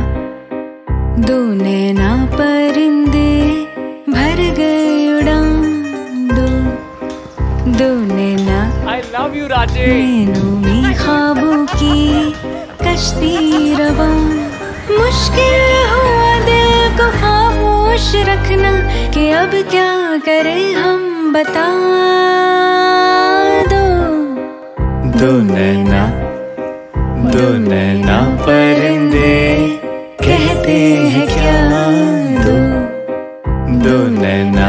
नैना दो नैना परिंदे भर गए उड़ान। दो दो नैना I love you, Rajesh. नैनों में ख्वाबों की कश्ती रवा। मुश्किल हुआ दिल को खामोश रखना कि अब क्या करें हम बता दो। दो नैना दो नैना परिंदे कहते हैं क्या दो दो नैना